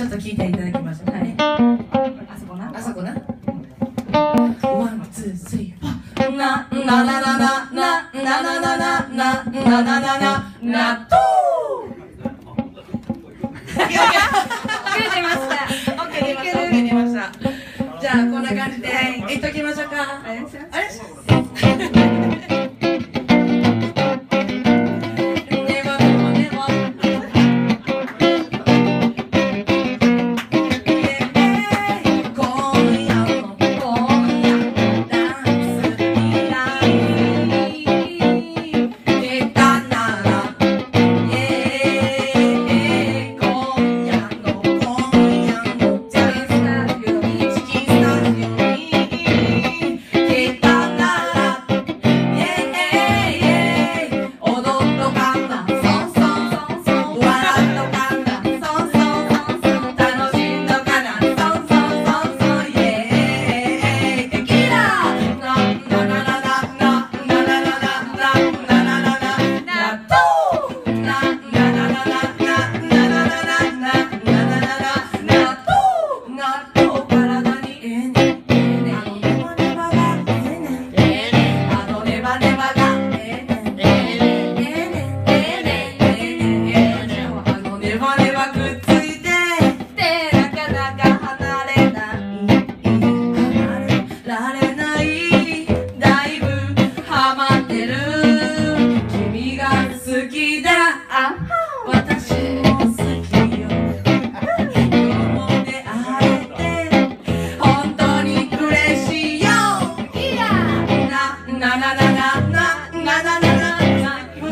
ちょっと聞いていただきましょう。はいあそこな？あそこな？ワンツースリーなななななななななななななななななと出ましたオッケー出ましたオッケー出ましたじゃあこんな感じでいっときましょうかあれ